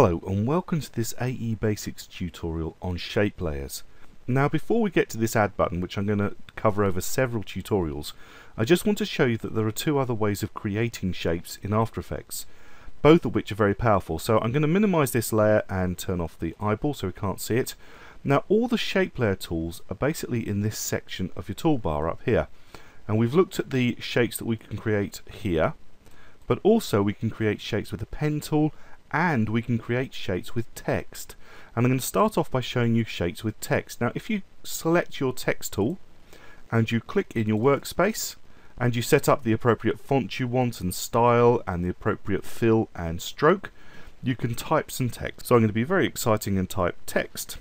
Hello and welcome to this AE Basics tutorial on shape layers. Now before we get to this add button which I'm going to cover over several tutorials I just want to show you that there are two other ways of creating shapes in After Effects both of which are very powerful so I'm going to minimize this layer and turn off the eyeball so we can't see it. Now all the shape layer tools are basically in this section of your toolbar up here and we've looked at the shapes that we can create here but also we can create shapes with the pen tool and we can create shapes with text. And I'm going to start off by showing you shapes with text. Now if you select your text tool and you click in your workspace and you set up the appropriate font you want and style and the appropriate fill and stroke you can type some text. So I'm going to be very exciting and type text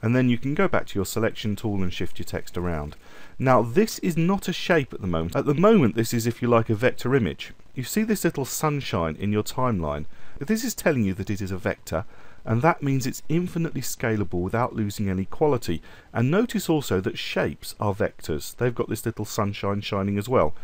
and then you can go back to your selection tool and shift your text around. Now this is not a shape at the moment. At the moment this is if you like a vector image. You see this little sunshine in your timeline. This is telling you that it is a vector and that means it's infinitely scalable without losing any quality. And notice also that shapes are vectors. They've got this little sunshine shining as well.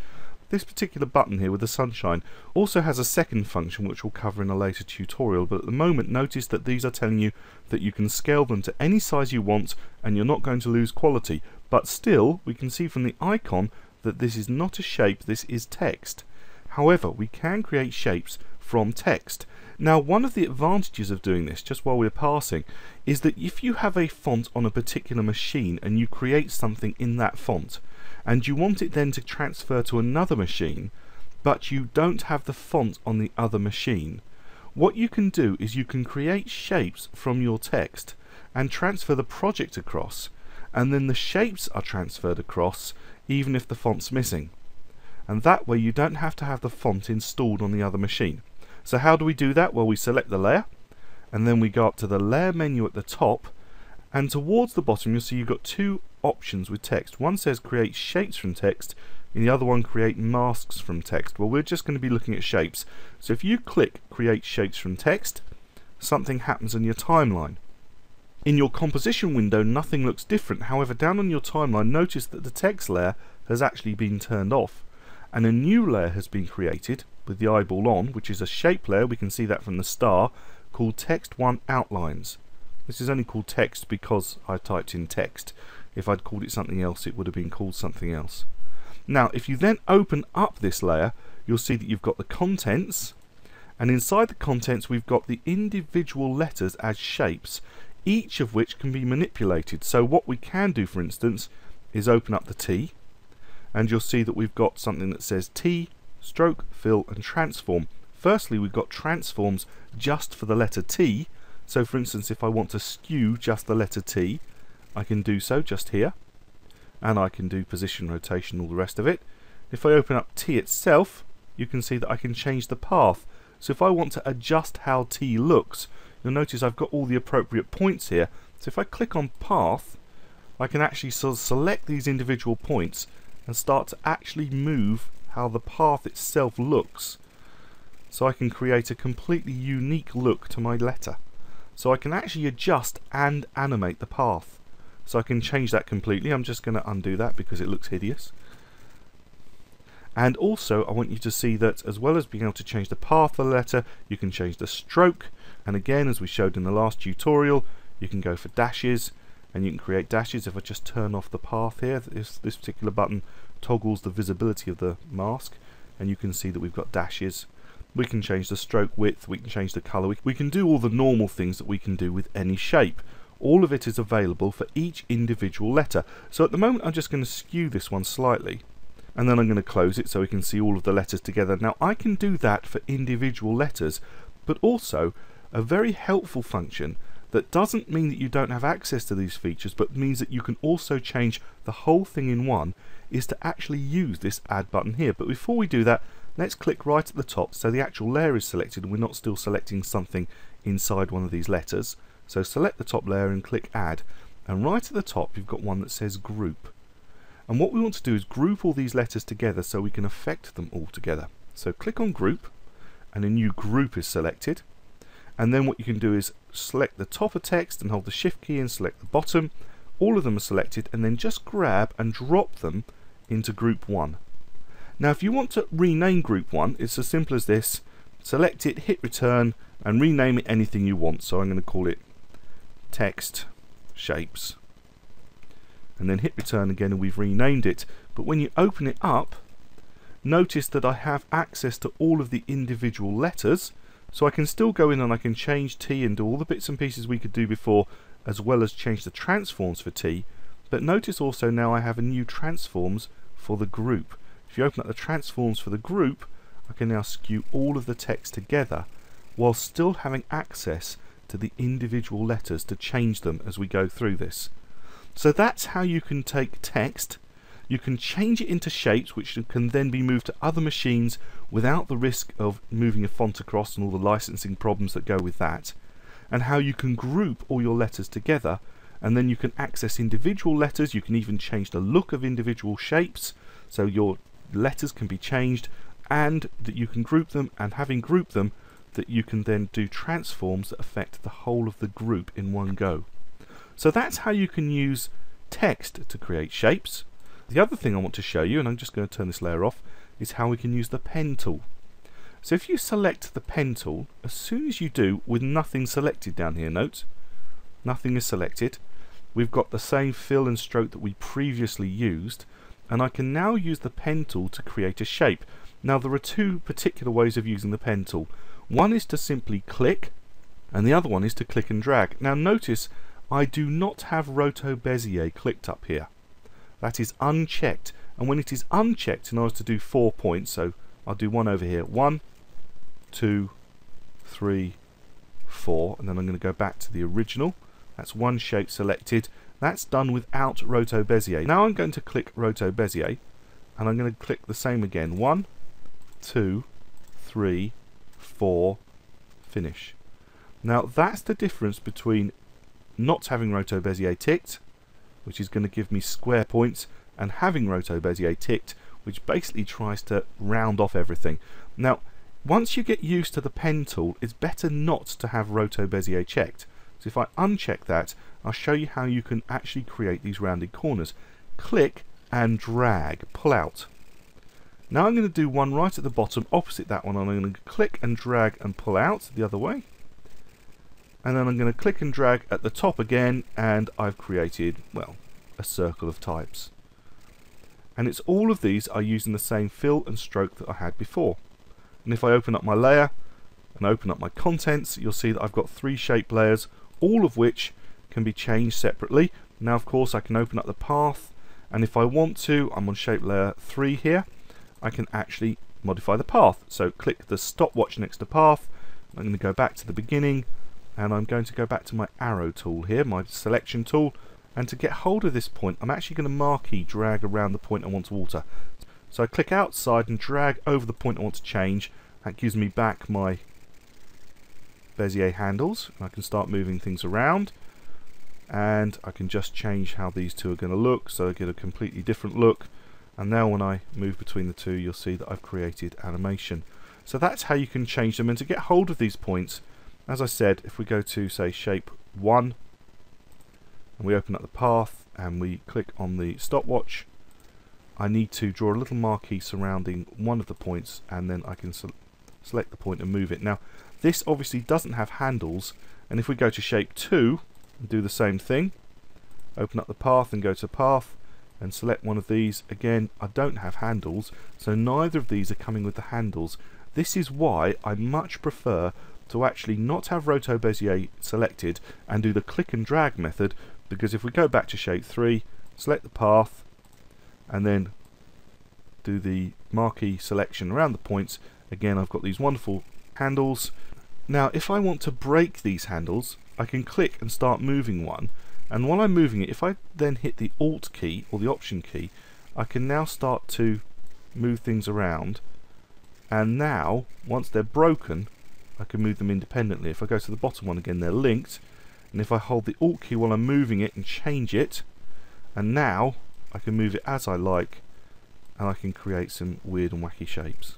This particular button here with the sunshine also has a second function which we'll cover in a later tutorial but at the moment notice that these are telling you that you can scale them to any size you want and you're not going to lose quality but still we can see from the icon that this is not a shape this is text however we can create shapes from text now one of the advantages of doing this just while we're passing is that if you have a font on a particular machine and you create something in that font and you want it then to transfer to another machine but you don't have the font on the other machine what you can do is you can create shapes from your text and transfer the project across and then the shapes are transferred across even if the font's missing. And that way you don't have to have the font installed on the other machine so how do we do that well we select the layer and then we go up to the layer menu at the top and towards the bottom you'll see you've got two options with text. One says create shapes from text and the other one create masks from text. Well we're just going to be looking at shapes. So if you click create shapes from text something happens in your timeline. In your composition window nothing looks different however down on your timeline notice that the text layer has actually been turned off and a new layer has been created with the eyeball on which is a shape layer we can see that from the star called text 1 outlines. This is only called text because I typed in text. If I'd called it something else, it would have been called something else. Now, if you then open up this layer, you'll see that you've got the contents, and inside the contents we've got the individual letters as shapes, each of which can be manipulated. So what we can do, for instance, is open up the T, and you'll see that we've got something that says T, stroke, fill, and transform. Firstly, we've got transforms just for the letter T. So for instance, if I want to skew just the letter T, I can do so just here and I can do position rotation all the rest of it if I open up T itself you can see that I can change the path so if I want to adjust how T looks you'll notice I've got all the appropriate points here so if I click on path I can actually sort of select these individual points and start to actually move how the path itself looks so I can create a completely unique look to my letter so I can actually adjust and animate the path so I can change that completely. I'm just going to undo that because it looks hideous. And also I want you to see that as well as being able to change the path of the letter, you can change the stroke. And again, as we showed in the last tutorial, you can go for dashes and you can create dashes. If I just turn off the path here, this, this particular button toggles the visibility of the mask and you can see that we've got dashes. We can change the stroke width, we can change the colour, we can do all the normal things that we can do with any shape all of it is available for each individual letter. So at the moment I'm just going to skew this one slightly and then I'm going to close it so we can see all of the letters together. Now I can do that for individual letters but also a very helpful function that doesn't mean that you don't have access to these features but means that you can also change the whole thing in one is to actually use this add button here. But before we do that let's click right at the top so the actual layer is selected and we're not still selecting something inside one of these letters. So select the top layer and click add and right at the top you've got one that says group and what we want to do is group all these letters together so we can affect them all together. So click on group and a new group is selected and then what you can do is select the top of text and hold the shift key and select the bottom. All of them are selected and then just grab and drop them into group 1 now if you want to rename group 1 it's as simple as this. Select it hit return and rename it anything you want. So I'm going to call it text shapes. And then hit return again and we've renamed it. But when you open it up notice that I have access to all of the individual letters so I can still go in and I can change T and do all the bits and pieces we could do before as well as change the transforms for T but notice also now I have a new transforms for the group if you open up the transforms for the group I can now skew all of the text together while still having access to the individual letters to change them as we go through this. So that's how you can take text, you can change it into shapes which can then be moved to other machines without the risk of moving a font across and all the licensing problems that go with that, and how you can group all your letters together and then you can access individual letters, you can even change the look of individual shapes, so your letters can be changed and that you can group them and having grouped them that you can then do transforms that affect the whole of the group in one go. So that's how you can use text to create shapes. The other thing I want to show you, and I'm just going to turn this layer off, is how we can use the pen tool. So if you select the pen tool, as soon as you do, with nothing selected down here, note, nothing is selected, we've got the same fill and stroke that we previously used, and I can now use the pen tool to create a shape. Now there are two particular ways of using the pen tool. One is to simply click and the other one is to click and drag. Now notice I do not have Roto Bezier clicked up here. That is unchecked and when it is unchecked in order to do four points so I'll do one over here. One, two, three, four and then I'm going to go back to the original. That's one shape selected. That's done without Roto Bezier. Now I'm going to click Roto Bezier and I'm going to click the same again. One, two, three, four, finish. Now that's the difference between not having Roto Bezier ticked, which is going to give me square points, and having Roto Bezier ticked, which basically tries to round off everything. Now, once you get used to the pen tool, it's better not to have Roto Bezier checked. So if I uncheck that, I'll show you how you can actually create these rounded corners. Click and drag, pull out. Now I'm going to do one right at the bottom opposite that one I'm going to click and drag and pull out the other way and then I'm going to click and drag at the top again and I've created well a circle of types and it's all of these are using the same fill and stroke that I had before and if I open up my layer and open up my contents you'll see that I've got three shape layers all of which can be changed separately now of course I can open up the path and if I want to I'm on shape layer 3 here I can actually modify the path. So click the stopwatch next to path. I'm going to go back to the beginning and I'm going to go back to my arrow tool here, my selection tool. And to get hold of this point, I'm actually going to marquee drag around the point I want to alter. So I click outside and drag over the point I want to change. That gives me back my Bezier handles. I can start moving things around. And I can just change how these two are going to look so I get a completely different look and now when I move between the two you'll see that I've created animation so that's how you can change them and to get hold of these points as I said if we go to say shape 1 and we open up the path and we click on the stopwatch I need to draw a little marquee surrounding one of the points and then I can se select the point and move it now this obviously doesn't have handles and if we go to shape 2 and do the same thing open up the path and go to path and select one of these. Again, I don't have handles, so neither of these are coming with the handles. This is why I much prefer to actually not have Roto Bezier selected and do the click and drag method because if we go back to shape 3, select the path and then do the marquee selection around the points, again I've got these wonderful handles. Now if I want to break these handles, I can click and start moving one and while I'm moving it if I then hit the alt key or the option key I can now start to move things around and now once they're broken I can move them independently. If I go to the bottom one again they're linked. And if I hold the Alt key while I'm moving it and change it and now I can move it as I like and I can create some weird and wacky shapes.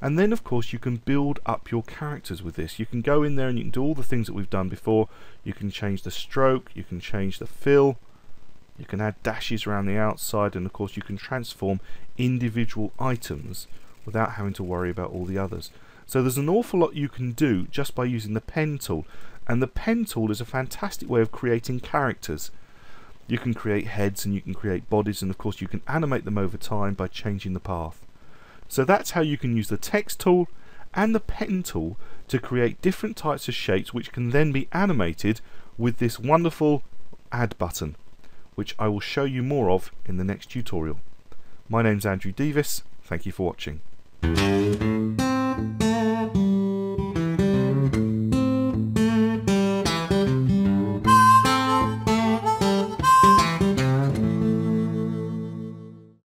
And then of course you can build up your characters with this. You can go in there and you can do all the things that we've done before. You can change the stroke. You can change the fill. You can add dashes around the outside. And of course you can transform individual items without having to worry about all the others so there's an awful lot you can do just by using the pen tool and the pen tool is a fantastic way of creating characters. You can create heads and you can create bodies and of course you can animate them over time by changing the path. So that's how you can use the text tool and the pen tool to create different types of shapes which can then be animated with this wonderful add button which I will show you more of in the next tutorial. My name's Andrew Devis, thank you for watching. Música